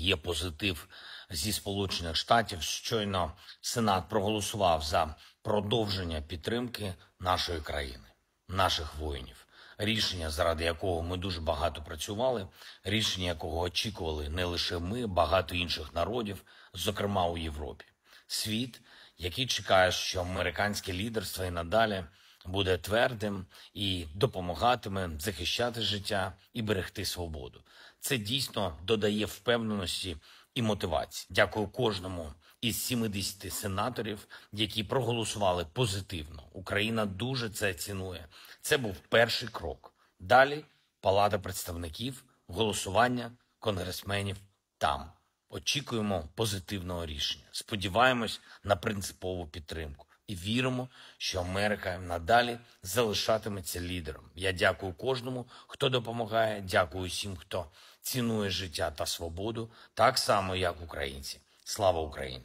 Є позитив зі Сполучених Штатів. Щойно Сенат проголосував за продовження підтримки нашої країни, наших воїнів. Рішення, заради якого ми дуже багато працювали, рішення якого очікували не лише ми, багато інших народів, зокрема у Європі. Світ, який чекає, що американське лідерство і надалі буде твердим і допомагатиме захищати життя і берегти свободу. Це дійсно додає впевненості і мотивації. Дякую кожному із 70 сенаторів, які проголосували позитивно. Україна дуже це цінує. Це був перший крок. Далі Палата представників, голосування конгресменів там. Очікуємо позитивного рішення. Сподіваємось на принципову підтримку і віримо, що Америка надалі залишатиметься лідером. Я дякую кожному, хто допомагає. Дякую всім, хто цінує життя та свободу, так само як українці. Слава Україні!